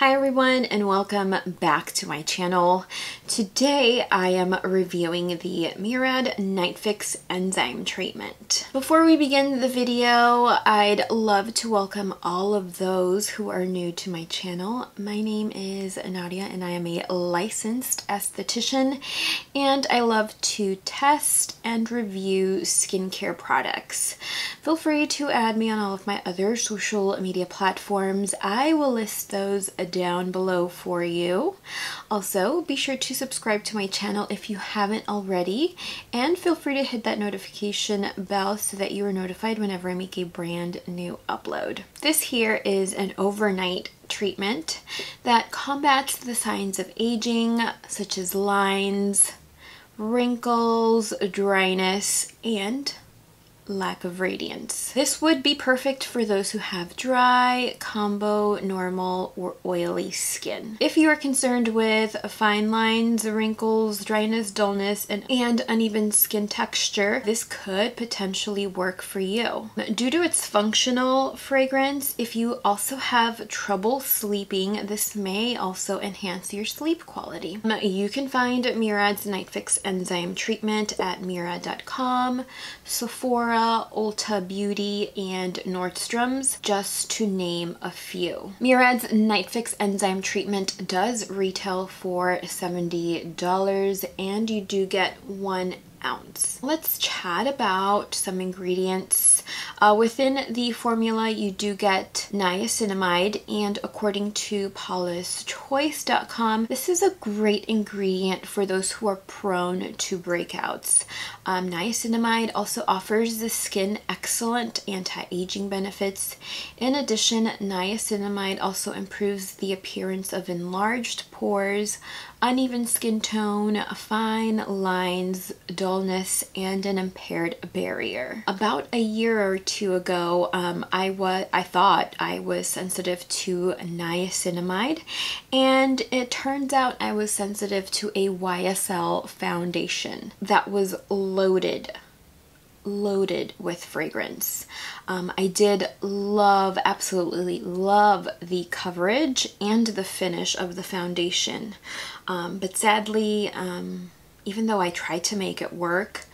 Hi everyone and welcome back to my channel. Today I am reviewing the Murad Night Fix Enzyme Treatment. Before we begin the video, I'd love to welcome all of those who are new to my channel. My name is Nadia and I am a licensed esthetician and I love to test and review skincare products. Feel free to add me on all of my other social media platforms. I will list those down below for you. Also, be sure to subscribe to my channel if you haven't already, and feel free to hit that notification bell so that you are notified whenever I make a brand new upload. This here is an overnight treatment that combats the signs of aging, such as lines, wrinkles, dryness, and lack of radiance. This would be perfect for those who have dry, combo, normal, or oily skin. If you are concerned with fine lines, wrinkles, dryness, dullness, and, and uneven skin texture, this could potentially work for you. Due to its functional fragrance, if you also have trouble sleeping, this may also enhance your sleep quality. Um, you can find Murad's Night Fix Enzyme Treatment at murad.com, Sephora, Ulta Beauty, and Nordstrom's, just to name a few. Murad's Night Fix Enzyme Treatment does retail for $70 and you do get one ounce. Let's chat about some ingredients. Uh, within the formula, you do get niacinamide, and according to paulaschoice.com, this is a great ingredient for those who are prone to breakouts. Um, niacinamide also offers the skin excellent anti-aging benefits. In addition, niacinamide also improves the appearance of enlarged pores, uneven skin tone, fine lines, dullness, and an impaired barrier. About a year or two ago, um, I was I thought I was sensitive to niacinamide, and it turns out I was sensitive to a YSL foundation that was loaded loaded with fragrance. Um, I did love, absolutely love the coverage and the finish of the foundation. Um, but sadly, um, even though I tried to make it work,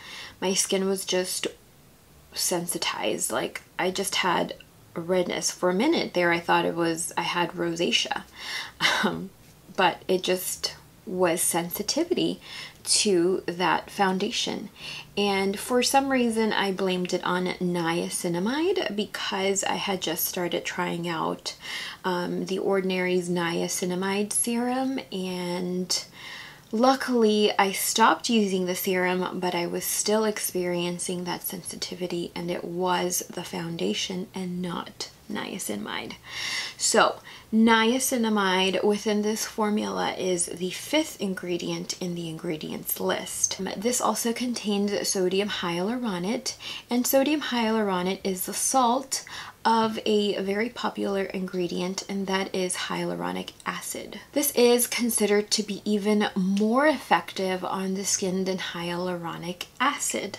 my skin was just sensitized. Like I just had redness. For a minute there, I thought it was, I had rosacea. Um, but it just was sensitivity to that foundation. And for some reason, I blamed it on niacinamide because I had just started trying out um, the Ordinary's niacinamide serum and Luckily, I stopped using the serum, but I was still experiencing that sensitivity and it was the foundation and not niacinamide. So niacinamide within this formula is the fifth ingredient in the ingredients list. Um, this also contains sodium hyaluronate and sodium hyaluronate is the salt of a very popular ingredient and that is hyaluronic acid. This is considered to be even more effective on the skin than hyaluronic acid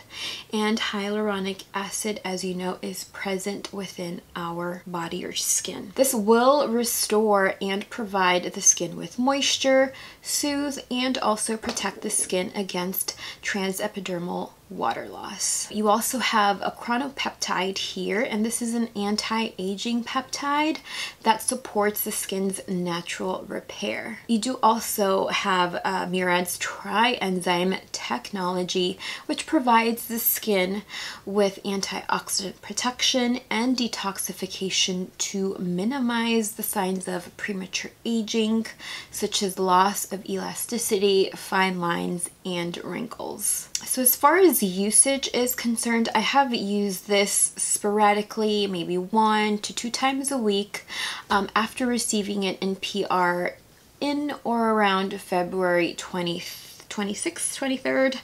and hyaluronic acid as you know is present within our body or skin. This will restore and provide the skin with moisture, soothe and also protect the skin against transepidermal water loss. You also have a chronopeptide here, and this is an anti-aging peptide that supports the skin's natural repair. You do also have uh, Murad's trienzyme technology, which provides the skin with antioxidant protection and detoxification to minimize the signs of premature aging, such as loss of elasticity, fine lines, and wrinkles. So as far as usage is concerned, I have used this sporadically, maybe one to two times a week um, after receiving it in PR in or around February 23rd 26th, 23rd.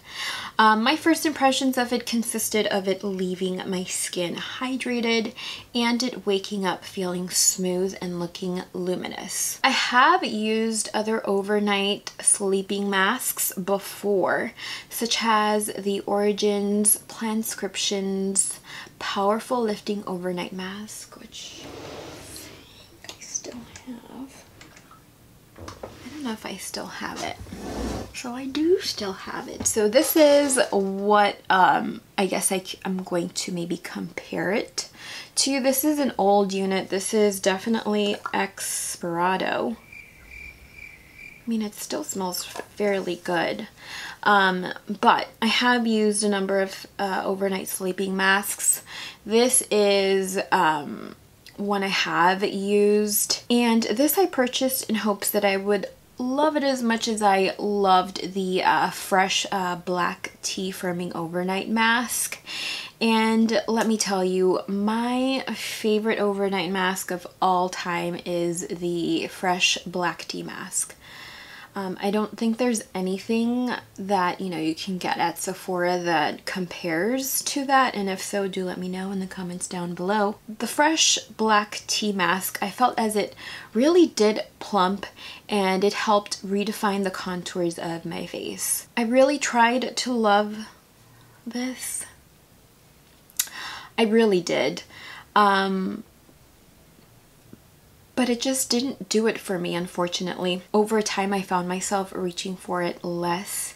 Um, my first impressions of it consisted of it leaving my skin hydrated and it waking up feeling smooth and looking luminous. I have used other overnight sleeping masks before, such as the Origins Plantscriptions Powerful Lifting Overnight Mask, which I still have. I don't know if I still have it. So I do still have it. So this is what um, I guess I, I'm going to maybe compare it to. This is an old unit. This is definitely Expirado. I mean, it still smells fairly good. Um, but I have used a number of uh, overnight sleeping masks. This is um, one I have used. And this I purchased in hopes that I would love it as much as I loved the uh, fresh uh, black tea firming overnight mask. And let me tell you, my favorite overnight mask of all time is the fresh black tea mask. Um, I don't think there's anything that, you know, you can get at Sephora that compares to that. And if so, do let me know in the comments down below. The Fresh Black Tea Mask, I felt as it really did plump and it helped redefine the contours of my face. I really tried to love this. I really did. Um, but it just didn't do it for me, unfortunately. Over time, I found myself reaching for it less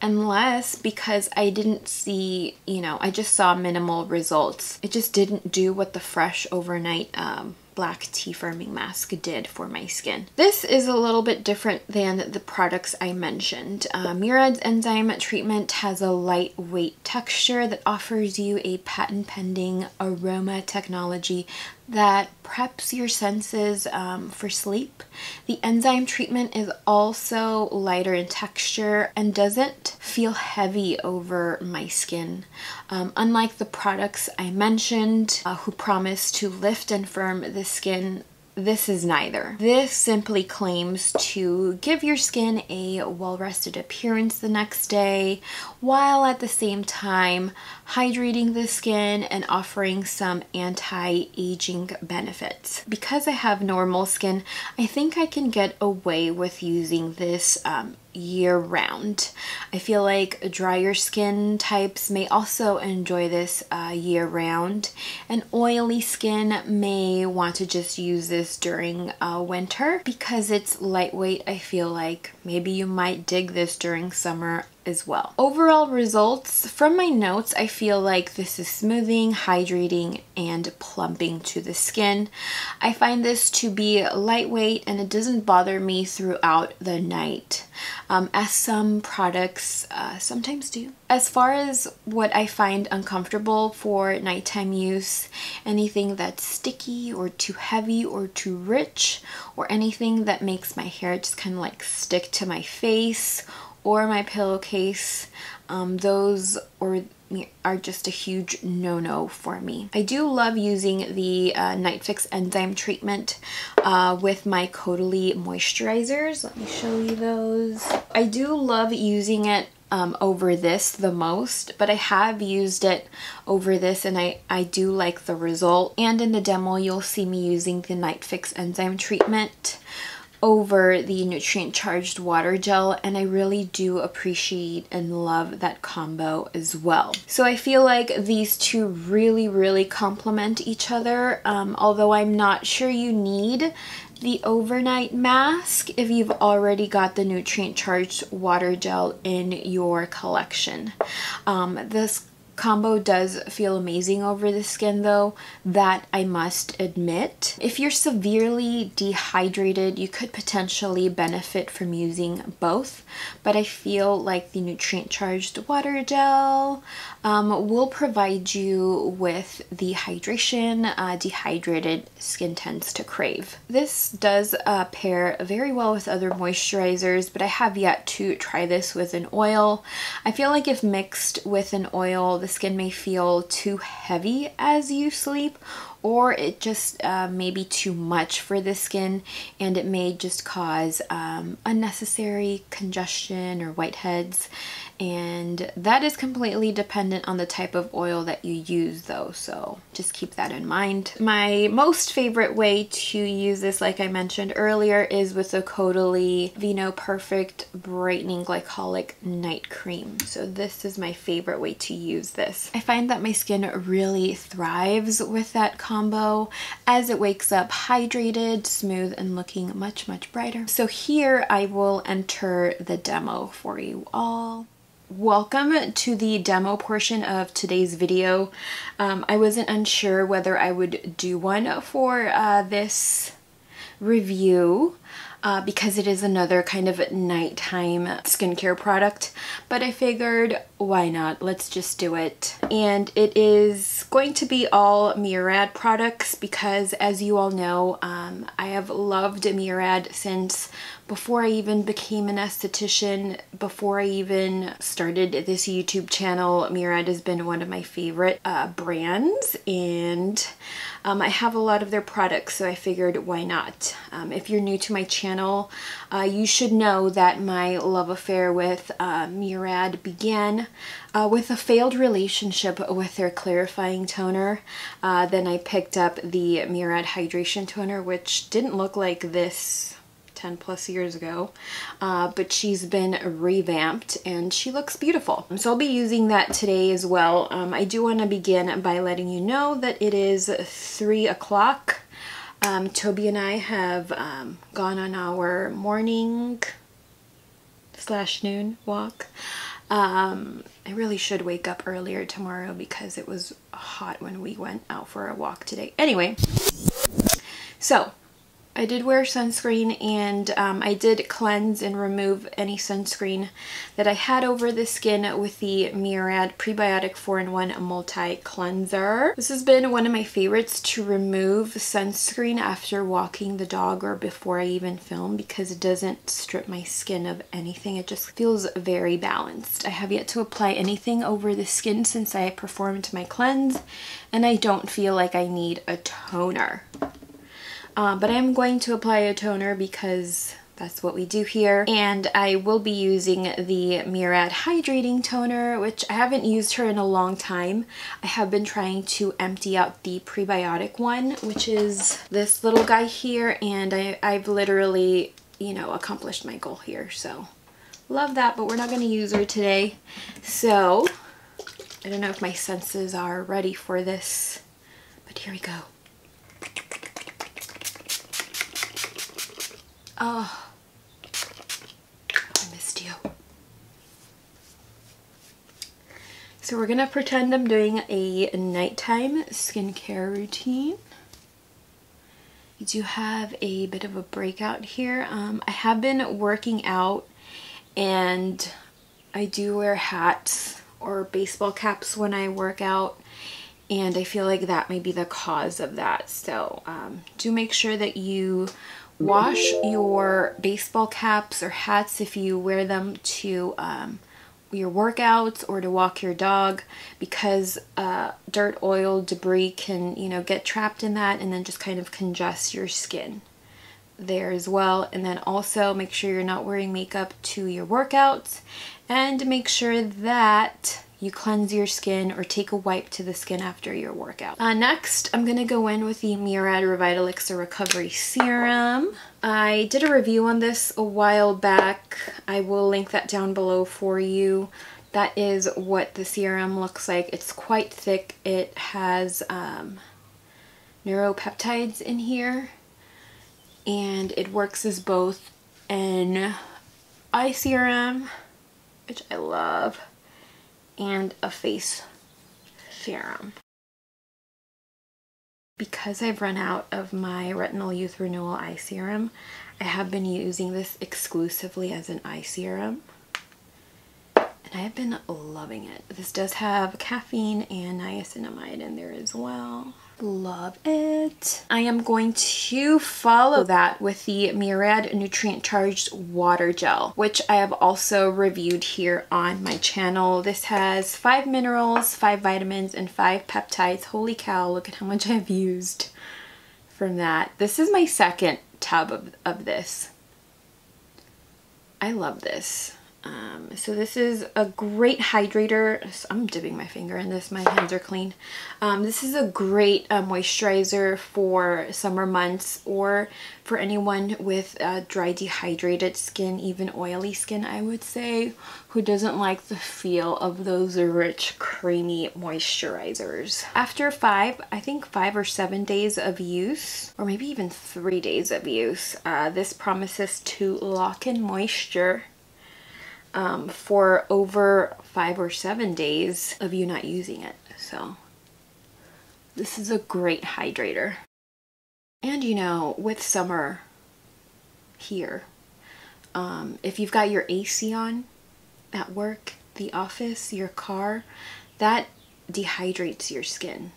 and less because I didn't see, you know, I just saw minimal results. It just didn't do what the fresh overnight um, black tea firming mask did for my skin. This is a little bit different than the products I mentioned. Uh, Murad's enzyme treatment has a lightweight texture that offers you a patent pending aroma technology that preps your senses um, for sleep. The enzyme treatment is also lighter in texture and doesn't feel heavy over my skin. Um, unlike the products I mentioned, uh, who promise to lift and firm the skin this is neither. This simply claims to give your skin a well-rested appearance the next day, while at the same time hydrating the skin and offering some anti-aging benefits. Because I have normal skin, I think I can get away with using this um, year round. I feel like drier skin types may also enjoy this uh, year round and oily skin may want to just use this during uh, winter because it's lightweight I feel like maybe you might dig this during summer as well. Overall results, from my notes, I feel like this is smoothing, hydrating, and plumping to the skin. I find this to be lightweight and it doesn't bother me throughout the night, um, as some products uh, sometimes do. As far as what I find uncomfortable for nighttime use, anything that's sticky or too heavy or too rich, or anything that makes my hair just kind of like stick to my face or my pillowcase. Um, those or are just a huge no-no for me. I do love using the uh, Night Fix enzyme treatment uh, with my Caudalie moisturizers. Let me show you those. I do love using it um, over this the most, but I have used it over this and I, I do like the result. And in the demo, you'll see me using the Night Fix enzyme treatment over the nutrient charged water gel and I really do appreciate and love that combo as well. So I feel like these two really really complement each other um, although I'm not sure you need the overnight mask if you've already got the nutrient charged water gel in your collection. Um, this combo does feel amazing over the skin though, that I must admit. If you're severely dehydrated, you could potentially benefit from using both, but I feel like the nutrient charged water gel um, will provide you with the hydration uh, dehydrated skin tends to crave. This does uh, pair very well with other moisturizers, but I have yet to try this with an oil. I feel like if mixed with an oil, the skin may feel too heavy as you sleep or it just uh, may be too much for the skin and it may just cause um, unnecessary congestion or whiteheads and that is completely dependent on the type of oil that you use though so just keep that in mind. My most favorite way to use this like I mentioned earlier is with the Caudalie Vinoperfect Brightening Glycolic Night Cream. So this is my favorite way to use this. I find that my skin really thrives with that combo as it wakes up hydrated, smooth, and looking much, much brighter. So here I will enter the demo for you all. Welcome to the demo portion of today's video. Um, I wasn't unsure whether I would do one for uh, this review uh, because it is another kind of nighttime skincare product. But I figured, why not? Let's just do it. And it is going to be all Murad products because as you all know, um, I have loved Murad since before I even became an esthetician, before I even started this YouTube channel, Murad has been one of my favorite uh, brands and um, I have a lot of their products so I figured why not. Um, if you're new to my channel, uh, you should know that my love affair with uh, Murad began uh, with a failed relationship with their clarifying toner. Uh, then I picked up the Murad Hydration Toner which didn't look like this 10 plus years ago, uh, but she's been revamped and she looks beautiful. So I'll be using that today as well. Um, I do want to begin by letting you know that it is 3 o'clock. Um, Toby and I have um, gone on our morning slash noon walk. Um, I really should wake up earlier tomorrow because it was hot when we went out for a walk today. Anyway, so I did wear sunscreen and um, I did cleanse and remove any sunscreen that I had over the skin with the Murad Prebiotic 4-in-1 Multi Cleanser. This has been one of my favorites to remove sunscreen after walking the dog or before I even film because it doesn't strip my skin of anything. It just feels very balanced. I have yet to apply anything over the skin since I performed my cleanse and I don't feel like I need a toner. Uh, but I'm going to apply a toner because that's what we do here. And I will be using the Murad Hydrating Toner, which I haven't used her in a long time. I have been trying to empty out the prebiotic one, which is this little guy here. And I, I've literally, you know, accomplished my goal here. So love that, but we're not going to use her today. So I don't know if my senses are ready for this, but here we go. Oh, I missed you. So we're gonna pretend I'm doing a nighttime skincare routine. You do have a bit of a breakout here. Um, I have been working out and I do wear hats or baseball caps when I work out and I feel like that may be the cause of that. So um, do make sure that you wash your baseball caps or hats if you wear them to um, your workouts or to walk your dog because uh, dirt, oil, debris can, you know, get trapped in that and then just kind of congest your skin there as well. And then also make sure you're not wearing makeup to your workouts and make sure that you cleanse your skin or take a wipe to the skin after your workout. Uh, next, I'm going to go in with the Murad Revitalixir Recovery Serum. I did a review on this a while back. I will link that down below for you. That is what the serum looks like. It's quite thick. It has um, neuropeptides in here and it works as both an eye serum, which I love, and a face serum. Because I've run out of my Retinol Youth Renewal Eye Serum, I have been using this exclusively as an eye serum. And I have been loving it. This does have caffeine and niacinamide in there as well. Love it. I am going to follow that with the Murad Nutrient Charged Water Gel, which I have also reviewed here on my channel. This has five minerals, five vitamins, and five peptides. Holy cow, look at how much I've used from that. This is my second tub of, of this. I love this. Um, so this is a great hydrator. I'm dipping my finger in this. My hands are clean. Um, this is a great uh, moisturizer for summer months or for anyone with uh, dry dehydrated skin, even oily skin, I would say, who doesn't like the feel of those rich, creamy moisturizers. After five, I think five or seven days of use, or maybe even three days of use, uh, this promises to lock in moisture um, for over five or seven days of you not using it. So this is a great hydrator. And you know, with summer here, um, if you've got your AC on at work, the office, your car, that dehydrates your skin.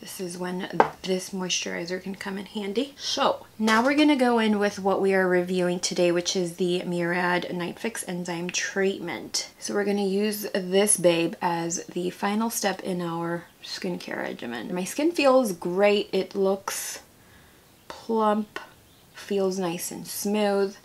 This is when this moisturizer can come in handy. So now we're going to go in with what we are reviewing today, which is the Murad Night Fix Enzyme Treatment. So we're going to use this babe as the final step in our skincare regimen. My skin feels great. It looks plump, feels nice and smooth.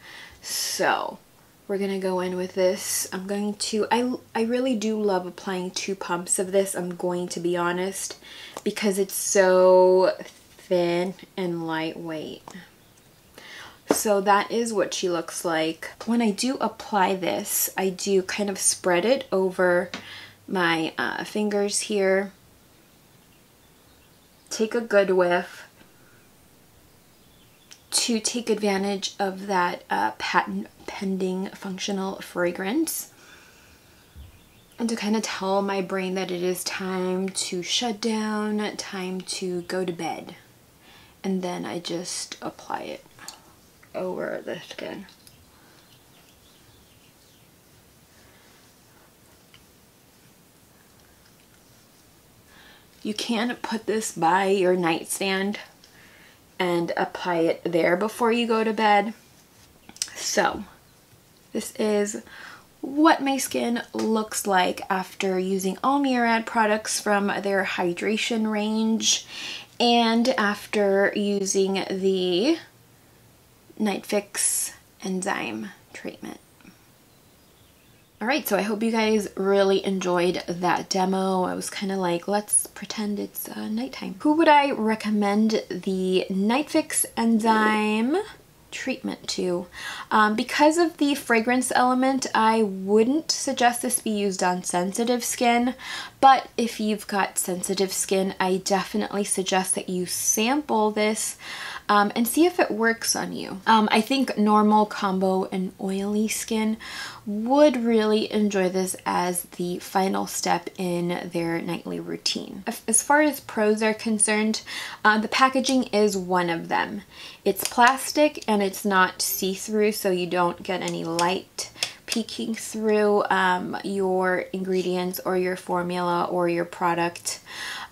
So we're gonna go in with this. I'm going to, I, I really do love applying two pumps of this, I'm going to be honest, because it's so thin and lightweight. So that is what she looks like. When I do apply this, I do kind of spread it over my uh, fingers here. Take a good whiff to take advantage of that uh, patent pending functional fragrance and to kind of tell my brain that it is time to shut down, time to go to bed. And then I just apply it over the skin. You can put this by your nightstand and apply it there before you go to bed. So this is what my skin looks like after using all Murad products from their hydration range and after using the Night Fix enzyme treatment. Alright, so I hope you guys really enjoyed that demo. I was kind of like, let's pretend it's uh, nighttime. Who would I recommend the Night Fix enzyme treatment to. Um, because of the fragrance element, I wouldn't suggest this be used on sensitive skin, but if you've got sensitive skin, I definitely suggest that you sample this um, and see if it works on you. Um, I think normal, combo, and oily skin would really enjoy this as the final step in their nightly routine. As far as pros are concerned, uh, the packaging is one of them. It's plastic and it's not see-through so you don't get any light peeking through um, your ingredients or your formula or your product.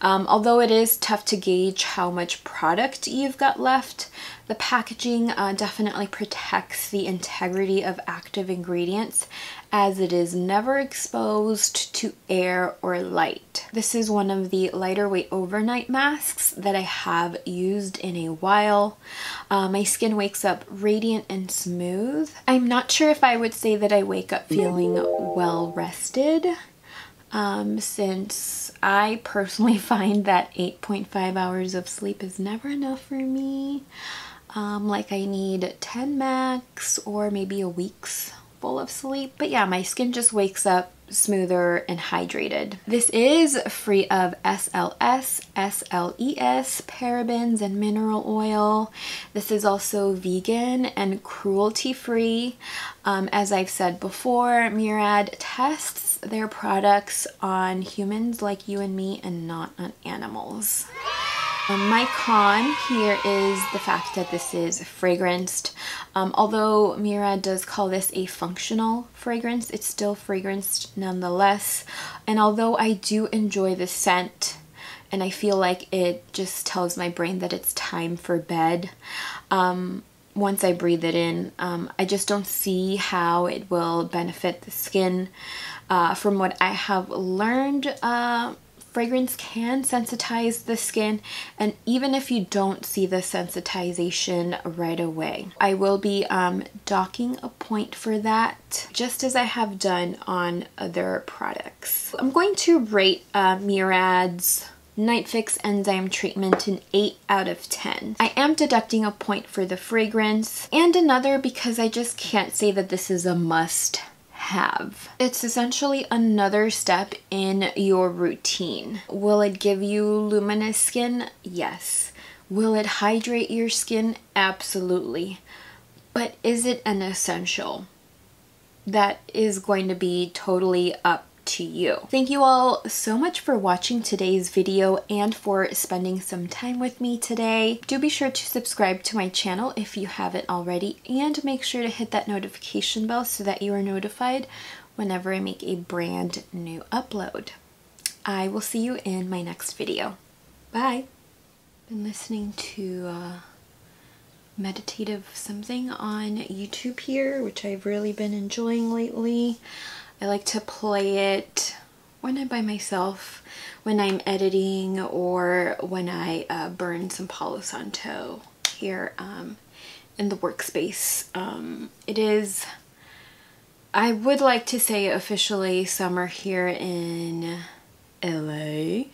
Um, although it is tough to gauge how much product you've got left, the packaging uh, definitely protects the integrity of active ingredients as it is never exposed to air or light. This is one of the lighter weight overnight masks that I have used in a while. Uh, my skin wakes up radiant and smooth. I'm not sure if I would say that I wake up feeling well rested um, since I personally find that 8.5 hours of sleep is never enough for me. Um, like I need 10 max or maybe a week's full of sleep. But yeah, my skin just wakes up smoother and hydrated. This is free of SLS, SLES, parabens, and mineral oil. This is also vegan and cruelty free. Um, as I've said before, Murad tests their products on humans like you and me and not on animals. Um, my con here is the fact that this is fragranced. Um, although Murad does call this a functional fragrance, it's still fragranced nonetheless. And although I do enjoy the scent, and I feel like it just tells my brain that it's time for bed, um, once I breathe it in, um, I just don't see how it will benefit the skin. Uh, from what I have learned, uh, fragrance can sensitize the skin and even if you don't see the sensitization right away. I will be um, docking a point for that just as I have done on other products. I'm going to rate uh, Murad's Night Fix enzyme treatment an 8 out of 10. I am deducting a point for the fragrance and another because I just can't say that this is a must have. It's essentially another step in your routine. Will it give you luminous skin? Yes. Will it hydrate your skin? Absolutely. But is it an essential? That is going to be totally up to you. Thank you all so much for watching today's video and for spending some time with me today. Do be sure to subscribe to my channel if you haven't already and make sure to hit that notification bell so that you are notified whenever I make a brand new upload. I will see you in my next video. Bye! Been listening to uh, meditative something on YouTube here, which I've really been enjoying lately. I like to play it when I'm by myself, when I'm editing, or when I uh, burn some Palo Santo here um, in the workspace. Um, it is, I would like to say officially summer here in LA.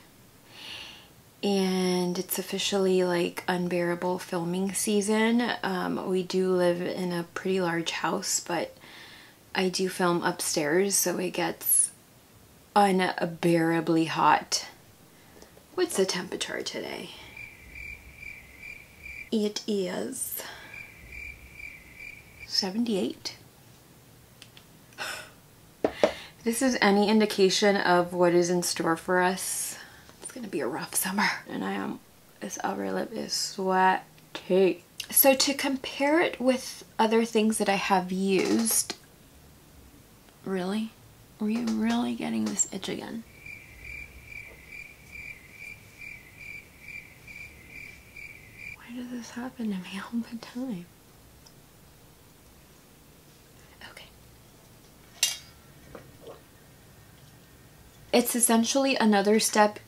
And it's officially like unbearable filming season. Um, we do live in a pretty large house, but I do film upstairs, so it gets unbearably hot. What's the temperature today? It is 78. this is any indication of what is in store for us, it's gonna be a rough summer. And I am, this upper lip is sweaty. So to compare it with other things that I have used, Really? Are you really getting this itch again? Why does this happen to me all the time? Okay. It's essentially another step